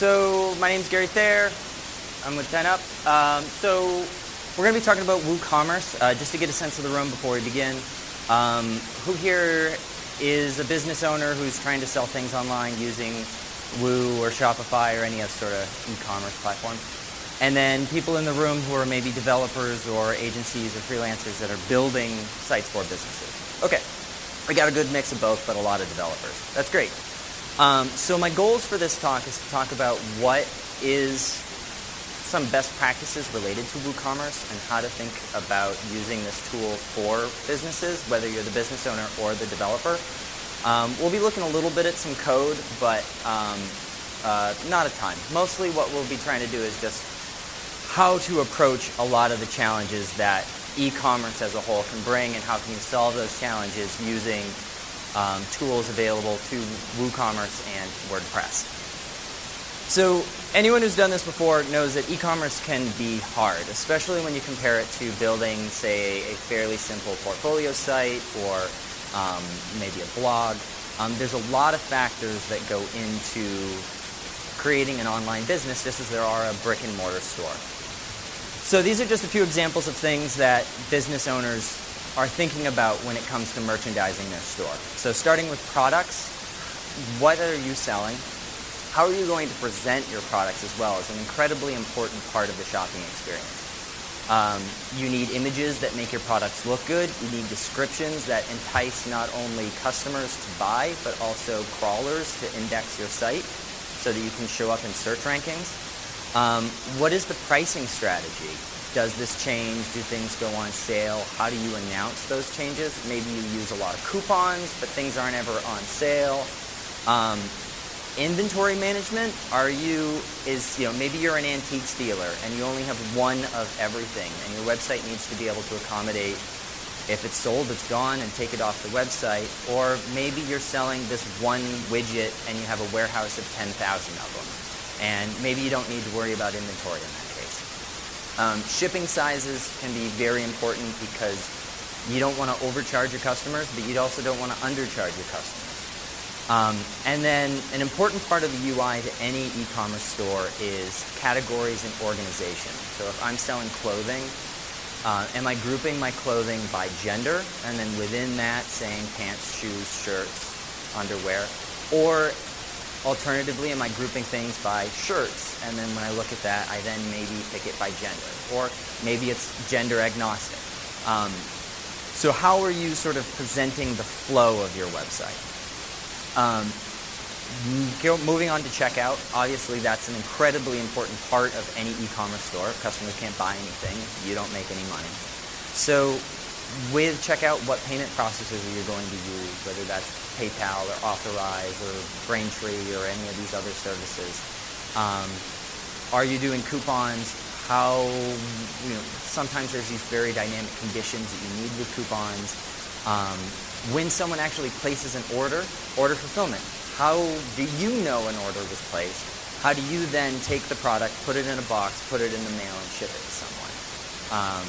so my name's Gary Thayer. I'm with 10up. Um, so we're going to be talking about WooCommerce, uh, just to get a sense of the room before we begin. Um, who here is a business owner who's trying to sell things online using Woo or Shopify or any other sort of e-commerce platform? And then people in the room who are maybe developers or agencies or freelancers that are building sites for businesses. Okay, we got a good mix of both, but a lot of developers. That's great. Um, so my goals for this talk is to talk about what is some best practices related to WooCommerce and how to think about using this tool for businesses, whether you're the business owner or the developer. Um, we'll be looking a little bit at some code, but um, uh, not a ton. Mostly what we'll be trying to do is just how to approach a lot of the challenges that e-commerce as a whole can bring and how can you solve those challenges using um, tools available to WooCommerce and WordPress. So anyone who's done this before knows that e-commerce can be hard, especially when you compare it to building, say, a fairly simple portfolio site or um, maybe a blog. Um, there's a lot of factors that go into creating an online business just as there are a brick and mortar store. So these are just a few examples of things that business owners are thinking about when it comes to merchandising their store. So starting with products, what are you selling? How are you going to present your products as well is an incredibly important part of the shopping experience. Um, you need images that make your products look good. You need descriptions that entice not only customers to buy, but also crawlers to index your site so that you can show up in search rankings. Um, what is the pricing strategy? Does this change? Do things go on sale? How do you announce those changes? Maybe you use a lot of coupons, but things aren't ever on sale. Um, inventory management, are you, is, you know, maybe you're an antiques dealer and you only have one of everything and your website needs to be able to accommodate if it's sold, it's gone and take it off the website. Or maybe you're selling this one widget and you have a warehouse of 10,000 of them. And maybe you don't need to worry about inventory in that um, shipping sizes can be very important because you don't want to overcharge your customers, but you also don't want to undercharge your customers. Um, and then an important part of the UI to any e-commerce store is categories and organization. So if I'm selling clothing, uh, am I grouping my clothing by gender, and then within that saying pants, shoes, shirts, underwear? Or Alternatively, am I grouping things by shirts? And then when I look at that, I then maybe pick it by gender. Or maybe it's gender agnostic. Um, so how are you sort of presenting the flow of your website? Um, moving on to checkout, obviously that's an incredibly important part of any e-commerce store. Customers can't buy anything, you don't make any money. So with checkout, what payment processors are you going to use, whether that's PayPal or Authorize or Braintree or any of these other services. Um, are you doing coupons? How, you know, sometimes there's these very dynamic conditions that you need with coupons. Um, when someone actually places an order, order fulfillment, how do you know an order was placed? How do you then take the product, put it in a box, put it in the mail, and ship it to someone? Um,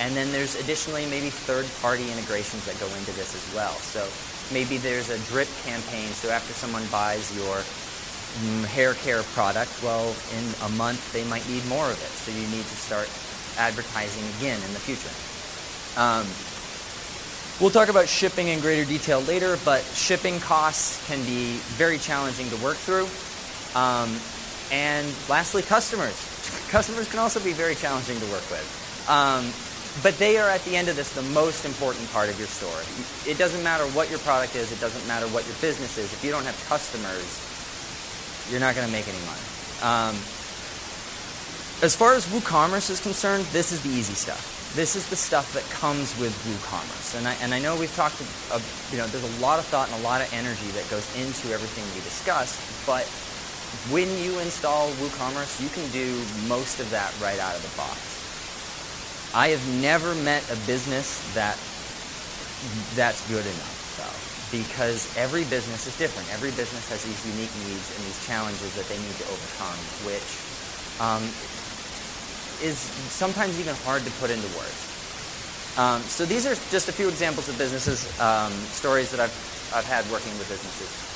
and then there's additionally maybe third-party integrations that go into this as well. So maybe there's a drip campaign. So after someone buys your mm, hair care product, well, in a month they might need more of it. So you need to start advertising again in the future. Um, we'll talk about shipping in greater detail later, but shipping costs can be very challenging to work through. Um, and lastly, customers. Customers can also be very challenging to work with. Um, but they are at the end of this the most important part of your store. It doesn't matter what your product is, it doesn't matter what your business is. If you don't have customers, you're not going to make any money. Um, as far as WooCommerce is concerned, this is the easy stuff. This is the stuff that comes with WooCommerce. And I, and I know we've talked, uh, you know, there's a lot of thought and a lot of energy that goes into everything we discussed, but when you install WooCommerce, you can do most of that right out of the box. I have never met a business that that's good enough, though, because every business is different. Every business has these unique needs and these challenges that they need to overcome, which um, is sometimes even hard to put into words. Um, so these are just a few examples of businesses, um, stories that I've, I've had working with businesses.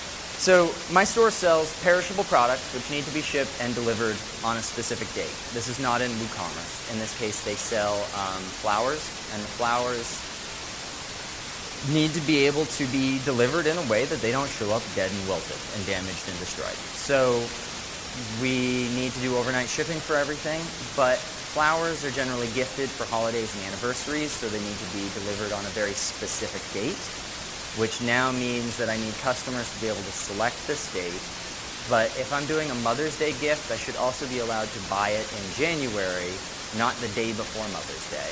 So my store sells perishable products which need to be shipped and delivered on a specific date. This is not in WooCommerce. In this case, they sell um, flowers, and the flowers need to be able to be delivered in a way that they don't show up dead and wilted and damaged and destroyed. So we need to do overnight shipping for everything, but flowers are generally gifted for holidays and anniversaries, so they need to be delivered on a very specific date which now means that I need customers to be able to select this date. But if I'm doing a Mother's Day gift, I should also be allowed to buy it in January, not the day before Mother's Day.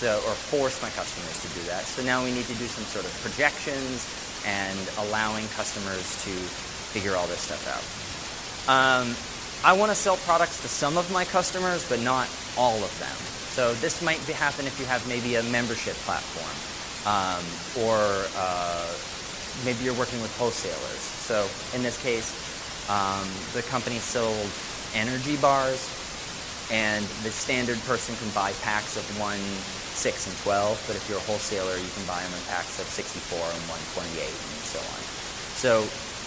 So, or force my customers to do that. So now we need to do some sort of projections and allowing customers to figure all this stuff out. Um, I want to sell products to some of my customers, but not all of them. So this might be, happen if you have maybe a membership platform um, or uh, maybe you're working with wholesalers. So in this case, um, the company sold energy bars, and the standard person can buy packs of 1, 6, and 12, but if you're a wholesaler, you can buy them in packs of 64 and 128 and so on. So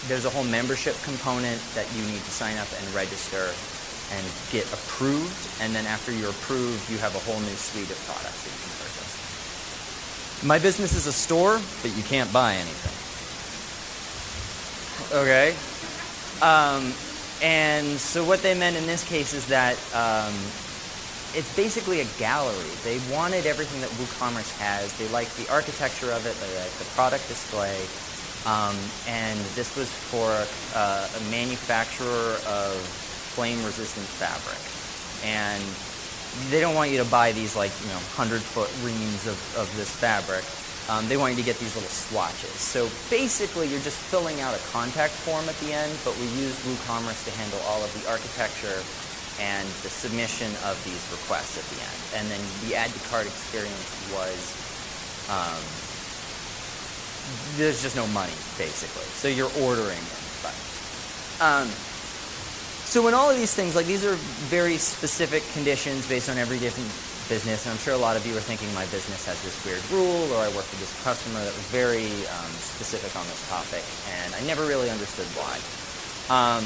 there's a whole membership component that you need to sign up and register and get approved, and then after you're approved, you have a whole new suite of products that you can my business is a store, but you can't buy anything. Okay? Um, and so what they meant in this case is that um, it's basically a gallery. They wanted everything that WooCommerce has. They liked the architecture of it. They liked the product display. Um, and this was for uh, a manufacturer of flame-resistant fabric. And they don't want you to buy these like you know hundred foot reams of, of this fabric. Um, they want you to get these little swatches. So basically, you're just filling out a contact form at the end, but we use WooCommerce to handle all of the architecture and the submission of these requests at the end. And then the add to cart experience was um, there's just no money basically. So you're ordering it. But, um, so when all of these things, like these are very specific conditions based on every different business, and I'm sure a lot of you are thinking my business has this weird rule, or I work with this customer that was very um, specific on this topic, and I never really understood why. Um,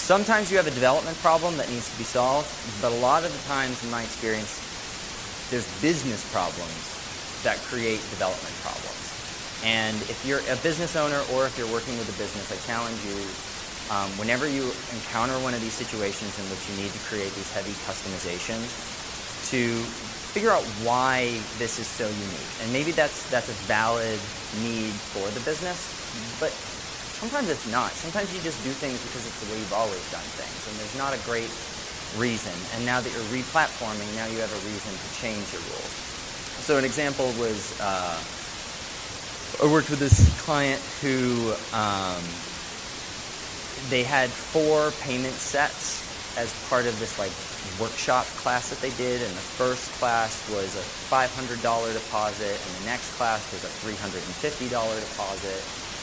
sometimes you have a development problem that needs to be solved, but a lot of the times, in my experience, there's business problems that create development problems. And if you're a business owner or if you're working with a business, I challenge you um, whenever you encounter one of these situations in which you need to create these heavy customizations, to figure out why this is so unique. And maybe that's, that's a valid need for the business, but sometimes it's not. Sometimes you just do things because it's the way you've always done things, and there's not a great reason. And now that you're replatforming, now you have a reason to change your rules. So an example was uh, I worked with this client who um, they had four payment sets as part of this like workshop class that they did and the first class was a $500 deposit and the next class was a $350 deposit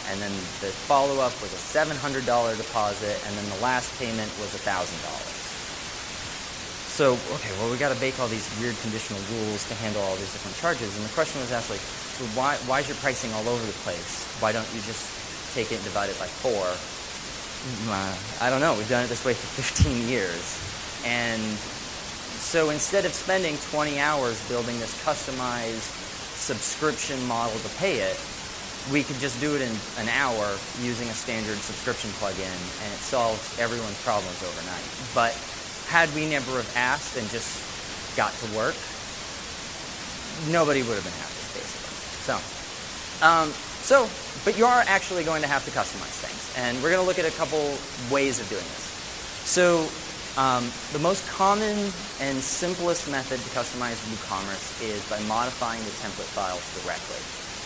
and then the follow-up was a $700 deposit and then the last payment was $1,000. So, okay, well we got to bake all these weird conditional rules to handle all these different charges and the question was asked like, so why, why is your pricing all over the place? Why don't you just take it and divide it by four I don't know, we've done it this way for 15 years. And so instead of spending 20 hours building this customized subscription model to pay it, we could just do it in an hour using a standard subscription plugin and it solves everyone's problems overnight. But had we never have asked and just got to work, nobody would have been happy, basically. So, um, so, but you are actually going to have to customize things. And we're going to look at a couple ways of doing this. So um, the most common and simplest method to customize WooCommerce is by modifying the template files directly.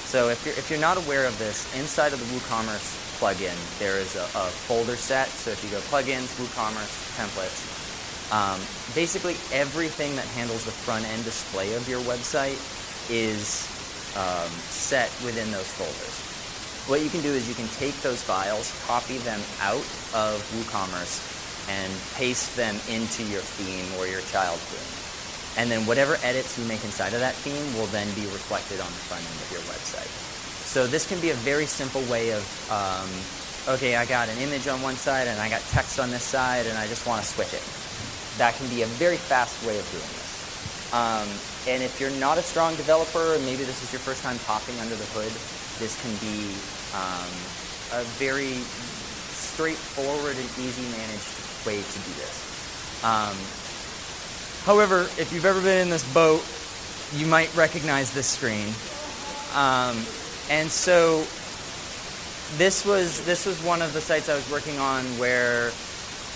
So if you're, if you're not aware of this, inside of the WooCommerce plugin, there is a, a folder set. So if you go plugins, WooCommerce, templates, um, basically everything that handles the front end display of your website is um, set within those folders. What you can do is you can take those files, copy them out of WooCommerce, and paste them into your theme or your child theme. And then whatever edits you make inside of that theme will then be reflected on the front end of your website. So this can be a very simple way of, um, okay, I got an image on one side and I got text on this side and I just want to switch it. That can be a very fast way of doing this. Um, and if you're not a strong developer, maybe this is your first time popping under the hood, this can be um, a very straightforward and easy managed way to do this. Um, however, if you've ever been in this boat, you might recognize this screen. Um, and so this was this was one of the sites I was working on where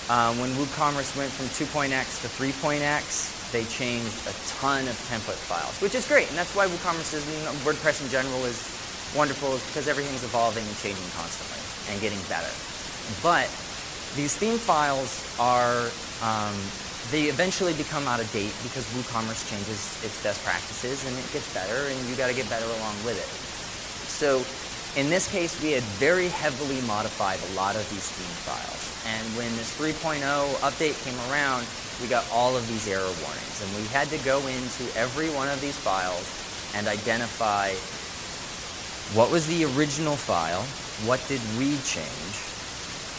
um, when WooCommerce went from 2.x to 3.x, they changed a ton of template files, which is great, and that's why WooCommerce is, WordPress in general is wonderful, is because everything's evolving and changing constantly and getting better. But these theme files are um, they eventually become out of date because WooCommerce changes its best practices and it gets better and you got to get better along with it. So in this case, we had very heavily modified a lot of these theme files. And when this 3.0 update came around, we got all of these error warnings. And we had to go into every one of these files and identify what was the original file, what did we change,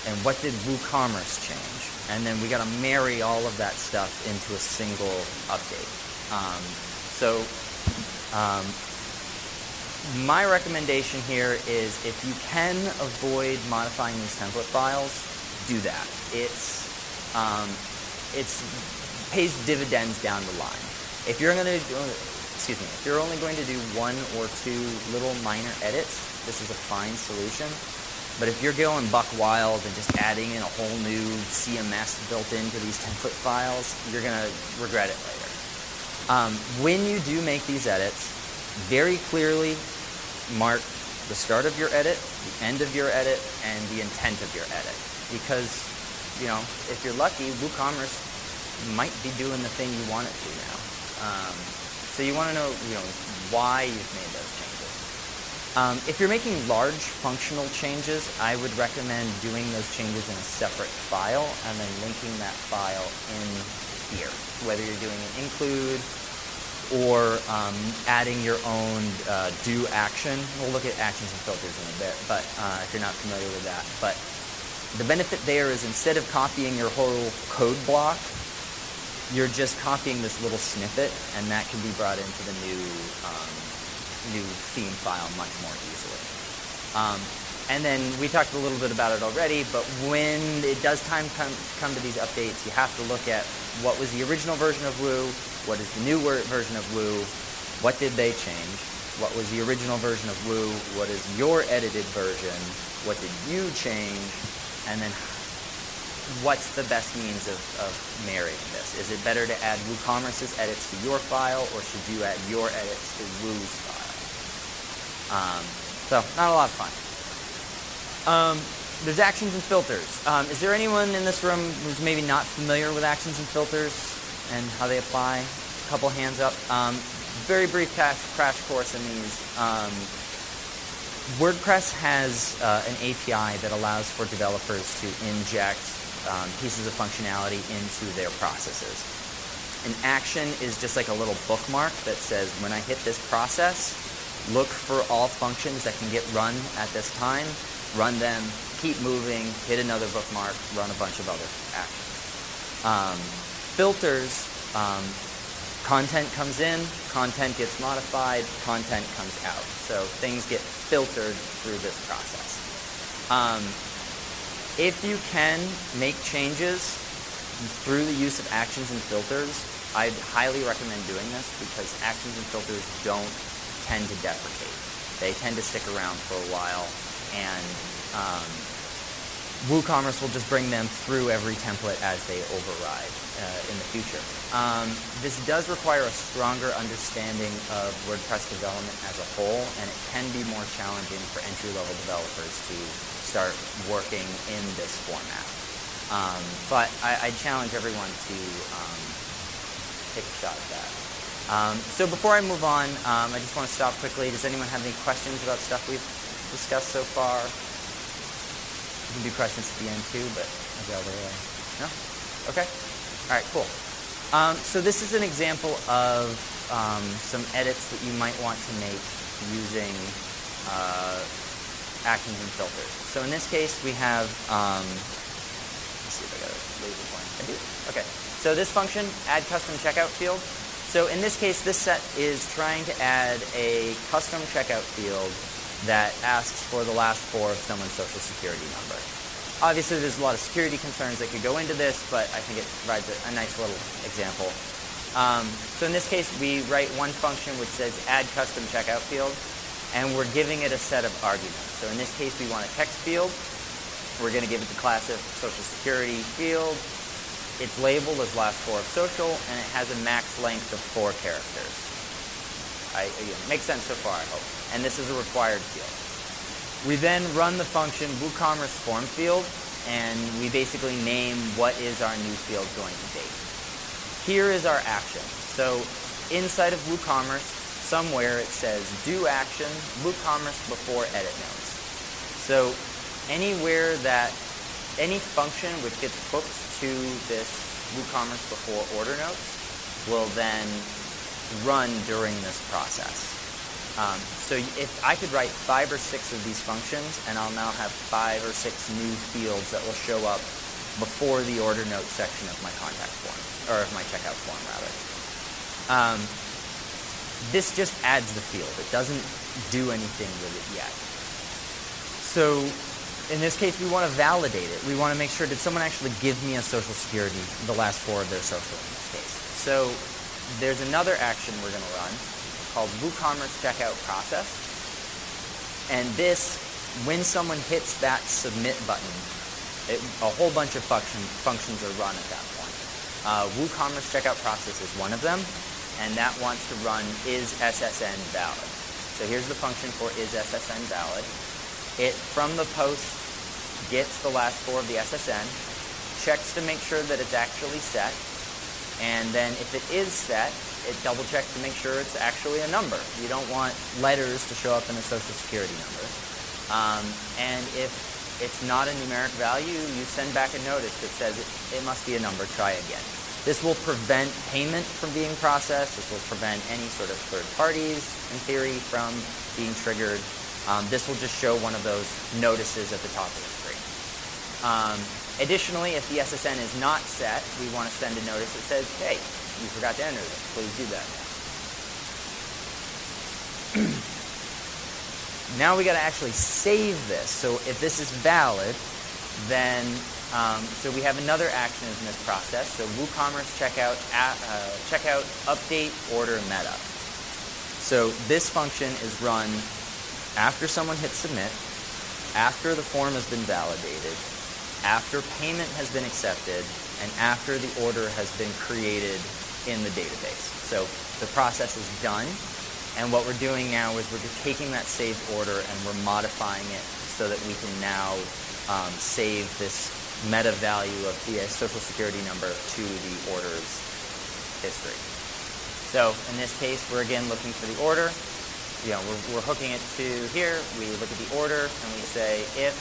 and what did WooCommerce change and then we got to marry all of that stuff into a single update. Um, so um, my recommendation here is if you can avoid modifying these template files, do that. It's um, it's pays dividends down the line. If you're going to excuse me, if you're only going to do one or two little minor edits, this is a fine solution. But if you're going buck wild and just adding in a whole new CMS built into these template files, you're going to regret it later. Um, when you do make these edits, very clearly mark the start of your edit, the end of your edit, and the intent of your edit. Because, you know, if you're lucky, WooCommerce might be doing the thing you want it to now. Um, so you want to know, you know, why you've made those changes. Um, if you're making large functional changes, I would recommend doing those changes in a separate file and then linking that file in here, whether you're doing an include or um, adding your own uh, do action. We'll look at actions and filters in a bit, but uh, if you're not familiar with that. But the benefit there is instead of copying your whole code block, you're just copying this little snippet, and that can be brought into the new um, new theme file much more easily. Um, and then we talked a little bit about it already, but when it does time come, come to these updates, you have to look at what was the original version of Woo, what is the new version of Woo, what did they change, what was the original version of Woo, what is your edited version, what did you change, and then what's the best means of, of marrying this? Is it better to add WooCommerce's edits to your file, or should you add your edits to Woo's file? Um, so not a lot of fun. Um, there's actions and filters. Um, is there anyone in this room who's maybe not familiar with actions and filters and how they apply? A couple hands up. Um, very brief crash, crash course in these. Um, WordPress has uh, an API that allows for developers to inject um, pieces of functionality into their processes. An action is just like a little bookmark that says, when I hit this process, look for all functions that can get run at this time, run them, keep moving, hit another bookmark, run a bunch of other actions. Um, filters, um, content comes in, content gets modified, content comes out. So things get filtered through this process. Um, if you can make changes through the use of actions and filters, I'd highly recommend doing this because actions and filters don't tend to deprecate. They tend to stick around for a while, and um, WooCommerce will just bring them through every template as they override uh, in the future. Um, this does require a stronger understanding of WordPress development as a whole, and it can be more challenging for entry-level developers to start working in this format. Um, but I, I, challenge everyone to um, take a shot at that. Um, so before I move on, um, I just want to stop quickly. Does anyone have any questions about stuff we've discussed so far? You can do questions at the end too, but I'll No? Okay. All right, cool. Um, so this is an example of um, some edits that you might want to make using uh, actions and filters. So in this case, we have, um, let's see if I got a laser point. I do. Okay. So this function, add custom checkout field. So in this case, this set is trying to add a custom checkout field that asks for the last four of someone's social security number. Obviously, there's a lot of security concerns that could go into this, but I think it provides a, a nice little example. Um, so in this case, we write one function which says add custom checkout field, and we're giving it a set of arguments. So in this case, we want a text field. We're going to give it the class of social security field. It's labeled as last four of social, and it has a max length of four characters. I, again, makes sense so far, I hope. And this is a required field. We then run the function WooCommerce form field, and we basically name what is our new field going to be. Here is our action. So inside of WooCommerce, somewhere it says do action, WooCommerce before edit notes. So anywhere that any function which gets hooked to this WooCommerce before order notes will then run during this process. Um, so if I could write five or six of these functions, and I'll now have five or six new fields that will show up before the order note section of my contact form, or of my checkout form, rather. Um, this just adds the field. It doesn't do anything with it yet. So in this case, we want to validate it. We want to make sure, did someone actually give me a social security, the last four of their social in this case? So there's another action we're going to run called WooCommerce Checkout Process. And this, when someone hits that submit button, it, a whole bunch of function, functions are run at that point. Uh, WooCommerce Checkout Process is one of them, and that wants to run is SSN valid. So here's the function for is SSN valid. It, from the post, gets the last four of the SSN, checks to make sure that it's actually set, and then if it is set, it double checks to make sure it's actually a number. You don't want letters to show up in a social security number. Um, and if it's not a numeric value, you send back a notice that says it, it must be a number, try again. This will prevent payment from being processed. This will prevent any sort of third parties, in theory, from being triggered. Um, this will just show one of those notices at the top of the screen. Um, additionally, if the SSN is not set, we want to send a notice that says, hey, you forgot to enter this. Please do that now. now we got to actually save this. So if this is valid, then um, so we have another action in this process. So WooCommerce checkout uh, checkout update order meta. So this function is run after someone hits submit, after the form has been validated, after payment has been accepted, and after the order has been created in the database. So the process is done, and what we're doing now is we're just taking that saved order and we're modifying it so that we can now um, save this meta value of the social security number to the order's history. So in this case, we're again looking for the order. You know, we're, we're hooking it to here. We look at the order and we say if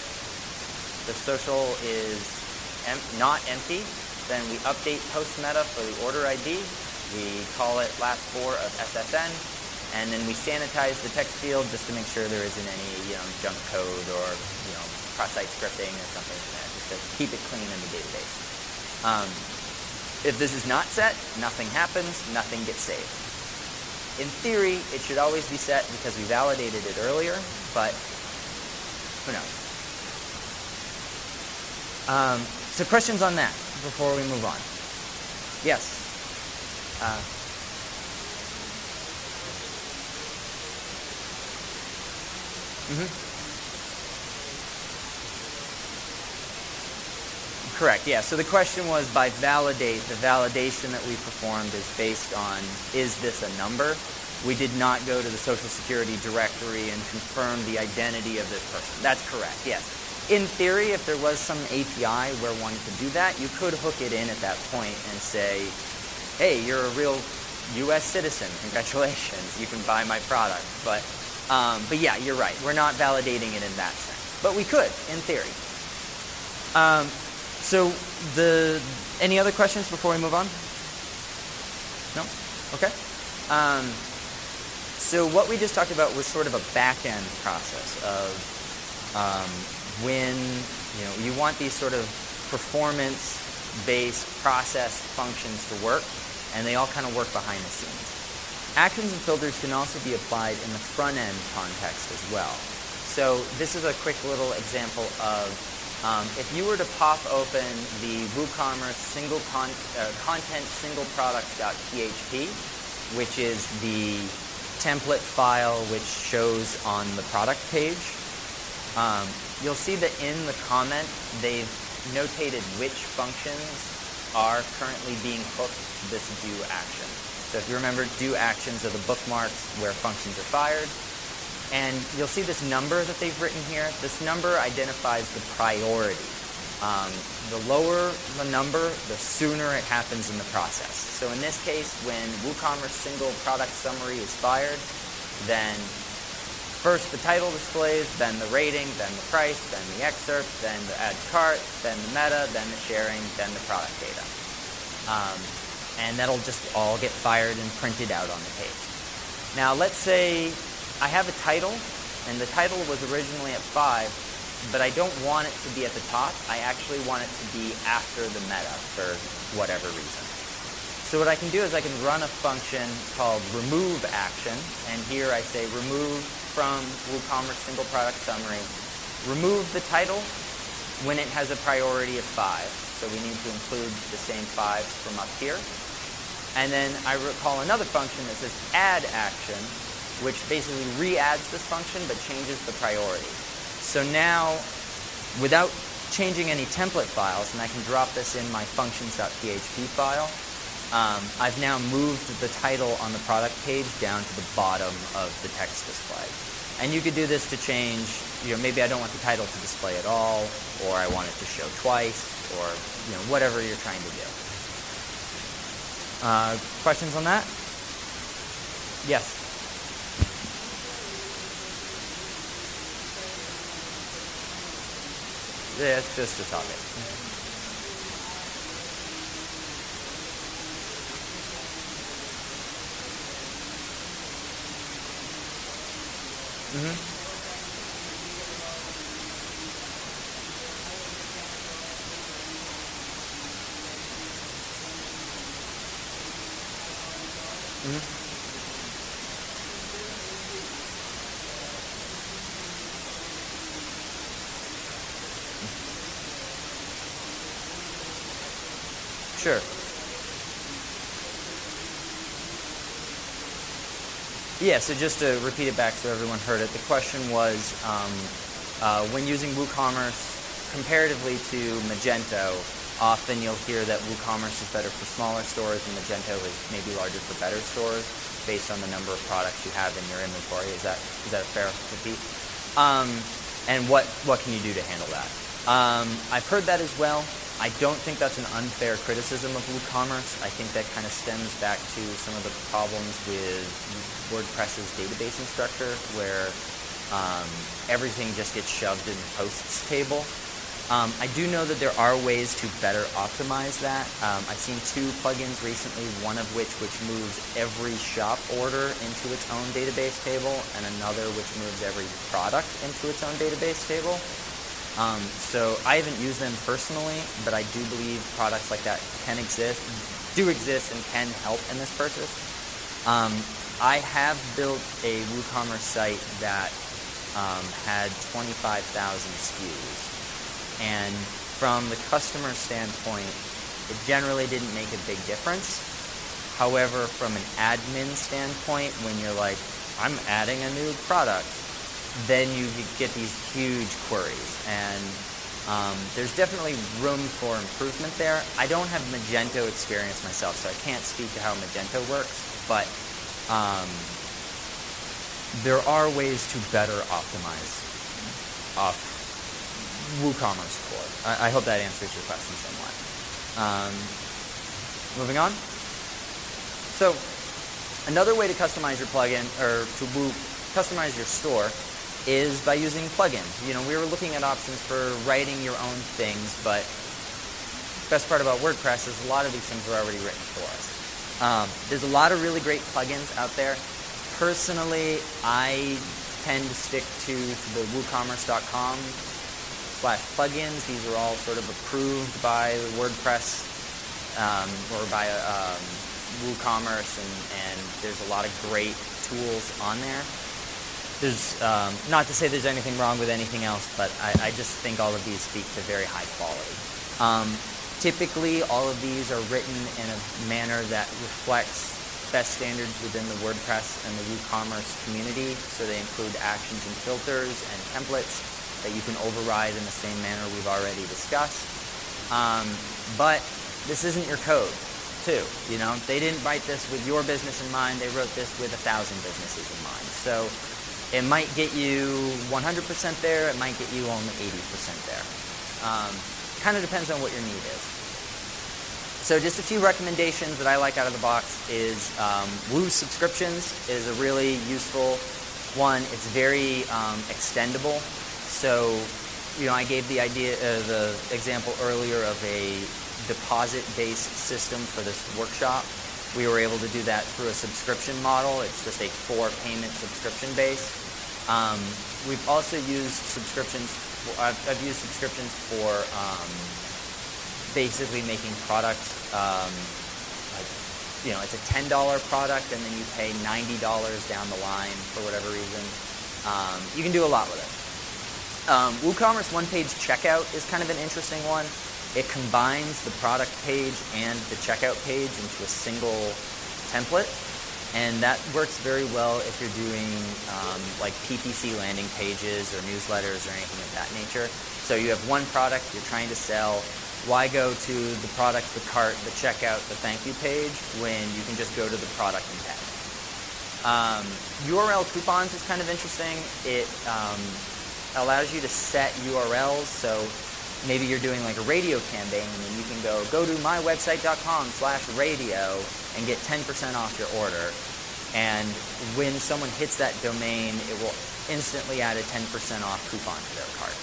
the social is em not empty, then we update post meta for the order ID. We call it last four of SSN, and then we sanitize the text field just to make sure there isn't any you know junk code or you know cross-site scripting or something like that, just to keep it clean in the database. Um, if this is not set, nothing happens, nothing gets saved. In theory, it should always be set because we validated it earlier, but who knows? Um, so questions on that? before we move on? Yes. Uh, mm-hmm. Correct, yeah. So the question was by validate, the validation that we performed is based on is this a number? We did not go to the Social Security directory and confirm the identity of this person. That's correct, yes in theory, if there was some API where one could do that, you could hook it in at that point and say, hey, you're a real U.S. citizen. Congratulations. You can buy my product. But, um, but yeah, you're right. We're not validating it in that sense. But we could, in theory. Um, so the any other questions before we move on? No? Okay. Um, So what we just talked about was sort of a back-end process of um, when you know you want these sort of performance-based process functions to work, and they all kind of work behind the scenes. Actions and filters can also be applied in the front-end context as well. So this is a quick little example of um, if you were to pop open the WooCommerce single con uh, content single product.php, which is the template file which shows on the product page, um, you'll see that in the comment they've notated which functions are currently being hooked to this do action. So if you remember, do actions are the bookmarks where functions are fired. And you'll see this number that they've written here. This number identifies the priority. Um, the lower the number, the sooner it happens in the process. So in this case, when WooCommerce single product summary is fired, then first the title displays, then the rating, then the price, then the excerpt, then the add cart, then the meta, then the sharing, then the product data. Um, and that'll just all get fired and printed out on the page. Now let's say I have a title, and the title was originally at 5, but I don't want it to be at the top. I actually want it to be after the meta for whatever reason. So what I can do is I can run a function called remove action, and here I say remove from WooCommerce single product summary, remove the title when it has a priority of 5. So we need to include the same 5s from up here. And then I recall another function that says add action, which basically re-adds this function but changes the priority. So now, without changing any template files, and I can drop this in my functions.php file, um, I've now moved the title on the product page down to the bottom of the text display. And you could do this to change, you know, maybe I don't want the title to display at all, or I want it to show twice, or, you know, whatever you're trying to do. Uh, questions on that? Yes. Yeah, it's just a topic. Mm-hmm. Sure. Yeah, so just to repeat it back so everyone heard it, the question was um, uh, when using WooCommerce comparatively to Magento, often you'll hear that WooCommerce is better for smaller stores and Magento is maybe larger for better stores based on the number of products you have in your inventory. Is that is that a fair repeat? Um, and what, what can you do to handle that? Um, I've heard that as well. I don't think that's an unfair criticism of WooCommerce. I think that kind of stems back to some of the problems with WordPress's database instructor, where um, everything just gets shoved in the posts table. Um, I do know that there are ways to better optimize that. Um, I've seen two plugins recently, one of which which moves every shop order into its own database table, and another which moves every product into its own database table. Um, so I haven't used them personally, but I do believe products like that can exist, do exist, and can help in this purchase. Um, I have built a WooCommerce site that um, had 25,000 SKUs, and from the customer standpoint, it generally didn't make a big difference. However, from an admin standpoint, when you're like, I'm adding a new product, then you get these huge queries. And um, there's definitely room for improvement there. I don't have Magento experience myself, so I can't speak to how Magento works, but um, there are ways to better optimize off WooCommerce core. I, I hope that answers your question somewhat. Um, moving on. So another way to customize your plugin, or to Woo, customize your store, is by using plugins. You know, we were looking at options for writing your own things, but the best part about WordPress is a lot of these things are already written for us. Um, there's a lot of really great plugins out there. personally, I tend to stick to, to the woocommerce.com slash plugins. These are all sort of approved by WordPress um, or by um, WooCommerce, and, and there's a lot of great tools on there. There's um, not to say there's anything wrong with anything else, but I, I just think all of these speak to very high quality. Um, typically, all of these are written in a manner that reflects best standards within the WordPress and the WooCommerce community. So they include actions and filters and templates that you can override in the same manner we've already discussed. Um, but this isn't your code, too. You know, they didn't write this with your business in mind. They wrote this with a thousand businesses in mind. So it might get you 100% there. It might get you only 80% there. Um, kind of depends on what your need is. So just a few recommendations that I like out of the box is um, Woo subscriptions is a really useful one. It's very um, extendable. So, you know, I gave the idea, uh, the example earlier of a deposit-based system for this workshop. We were able to do that through a subscription model. It's just a four-payment subscription base. Um, we've also used subscriptions. I've, I've used subscriptions for um, basically making products, um, like, you know, it's a $10 product and then you pay $90 down the line for whatever reason. Um, you can do a lot with it. Um, WooCommerce one-page checkout is kind of an interesting one. It combines the product page and the checkout page into a single template. And that works very well if you're doing um, like PPC landing pages or newsletters or anything of that nature. So you have one product you're trying to sell, why go to the product, the cart, the checkout, the thank you page when you can just go to the product and tag? Um, URL coupons is kind of interesting. It um, allows you to set URLs. So maybe you're doing like a radio campaign and you can go, go to mywebsite.com slash radio and get 10% off your order. And when someone hits that domain, it will instantly add a 10% off coupon to their cart.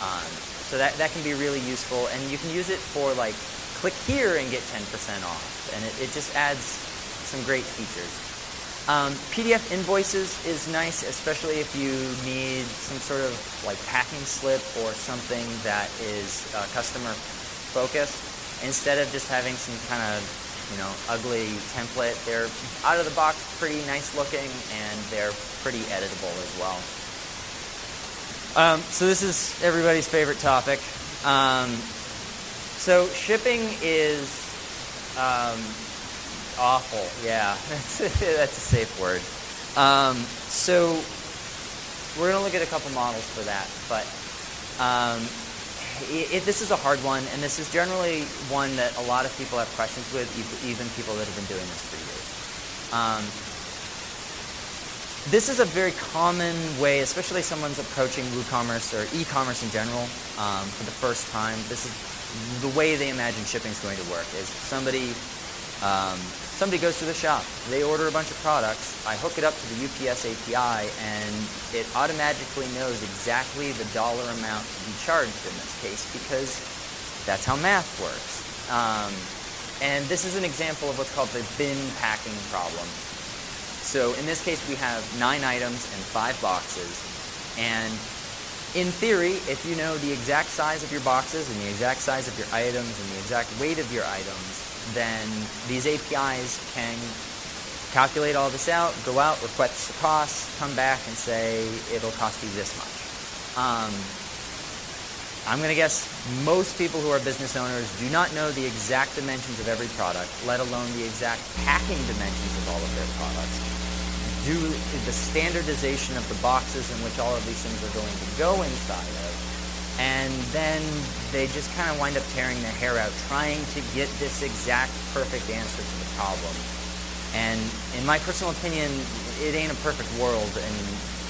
Um, so that, that can be really useful. And you can use it for like, click here and get 10% off. And it, it just adds some great features. Um, PDF invoices is nice, especially if you need some sort of like packing slip or something that is uh, customer focused. Instead of just having some kind of you know ugly template, they're out of the box pretty nice looking and they're pretty editable as well. Um, so this is everybody's favorite topic. Um, so shipping is um, awful. Yeah, that's a, that's a safe word. Um, so we're going to look at a couple models for that, but um, it, it, this is a hard one, and this is generally one that a lot of people have questions with, even people that have been doing this for years. Um, this is a very common way, especially someone's approaching WooCommerce or e-commerce in general um, for the first time. This is the way they imagine shipping is going to work. Is somebody um, somebody goes to the shop, they order a bunch of products, I hook it up to the UPS API, and it automatically knows exactly the dollar amount to be charged in this case because that's how math works. Um, and this is an example of what's called the bin packing problem. So in this case, we have nine items and five boxes. And in theory, if you know the exact size of your boxes and the exact size of your items and the exact weight of your items, then these APIs can calculate all this out, go out, request the cost, come back and say it'll cost you this much. Um, I'm going to guess most people who are business owners do not know the exact dimensions of every product, let alone the exact packing dimensions of all of their products do the standardization of the boxes in which all of these things are going to go inside of. And then they just kind of wind up tearing their hair out trying to get this exact perfect answer to the problem. And in my personal opinion, it ain't a perfect world and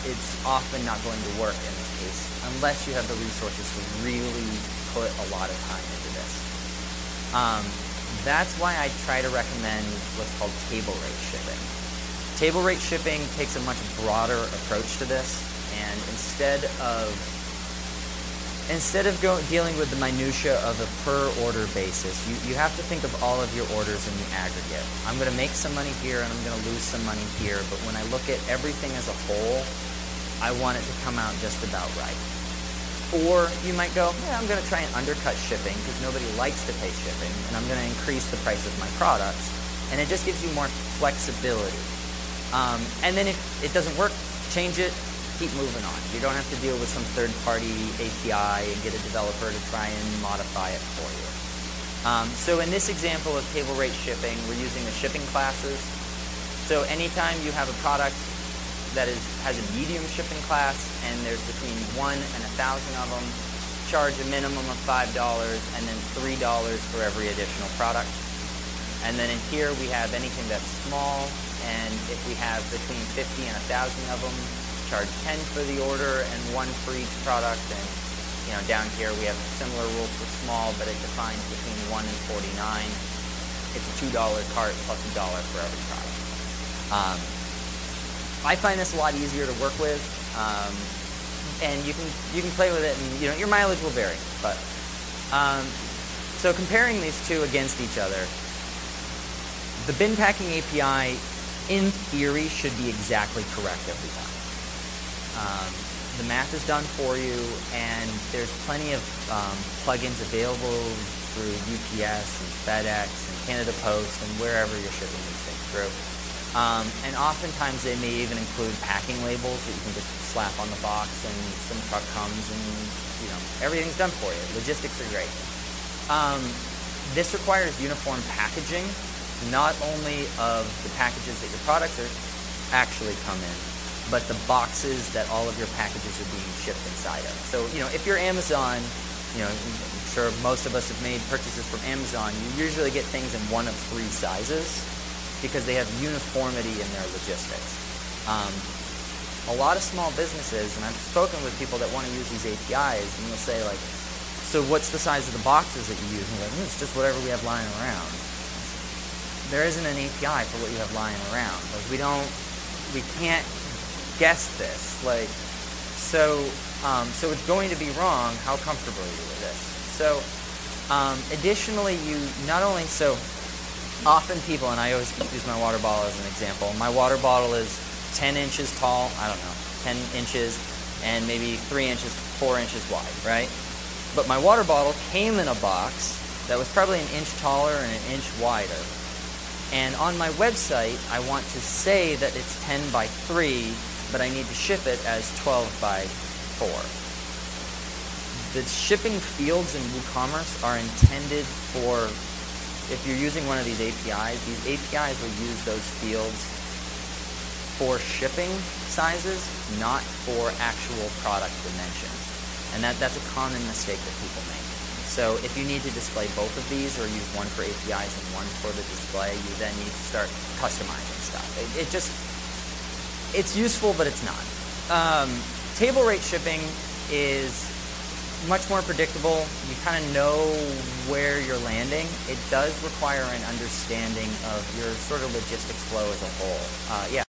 it's often not going to work in this case unless you have the resources to really put a lot of time into this. Um, that's why I try to recommend what's called table rate shipping. Table rate shipping takes a much broader approach to this, and instead of instead of dealing with the minutia of a per order basis, you, you have to think of all of your orders in the aggregate. I'm going to make some money here and I'm going to lose some money here, but when I look at everything as a whole, I want it to come out just about right. Or you might go, yeah, I'm going to try and undercut shipping because nobody likes to pay shipping, and I'm going to increase the price of my products. And it just gives you more flexibility. Um, and then if it doesn't work, change it, keep moving on. You don't have to deal with some third-party API and get a developer to try and modify it for you. Um, so in this example of table rate shipping, we're using the shipping classes. So anytime you have a product that is, has a medium shipping class and there's between one and a thousand of them, charge a minimum of $5 and then $3 for every additional product. And then in here we have anything that's small and if we have between 50 and a 1,000 of them, charge 10 for the order and one for each product. And you know, down here we have a similar rules for small, but it defines between 1 and 49. It's a $2 cart plus a dollar for every product. Um, I find this a lot easier to work with, um, and you can you can play with it, and you know your mileage will vary. But um, so comparing these two against each other, the bin packing API, in theory, should be exactly correct every time. Um, the math is done for you, and there's plenty of um, plugins available through UPS and FedEx and Canada Post and wherever you're shipping these things through. Um, and oftentimes they may even include packing labels that you can just slap on the box and some truck comes and you know everything's done for you. Logistics are great. Um, this requires uniform packaging, not only of the packages that your products are actually come in, but the boxes that all of your packages are being shipped inside of. So, you know, if you're Amazon, you know, I'm sure most of us have made purchases from Amazon, you usually get things in one of three sizes because they have uniformity in their logistics. Um, a lot of small businesses, and I've spoken with people that want to use these APIs, and they'll say like, so what's the size of the boxes that you use? And like, mm, it's just whatever we have lying around. There isn't an API for what you have lying around. Like we don't, we can't guess this. Like, so, um, so it's going to be wrong. How comfortable are you with this? So, um, additionally, you not only so often people, and I always use my water bottle as an example. My water bottle is 10 inches tall. I don't know, 10 inches, and maybe three inches, four inches wide, right? But my water bottle came in a box that was probably an inch taller and an inch wider. And on my website, I want to say that it's 10 by 3 but I need to ship it as 12 by 4. The shipping fields in WooCommerce are intended for, if you're using one of these APIs, these APIs will use those fields for shipping sizes, not for actual product dimensions. And that, that's a common mistake that people make. So if you need to display both of these or use one for APIs and one for the display, you then need to start customizing stuff. It, it just it's useful, but it's not. Um, table rate shipping is much more predictable. You kind of know where you're landing. It does require an understanding of your sort of logistics flow as a whole. Uh, yeah.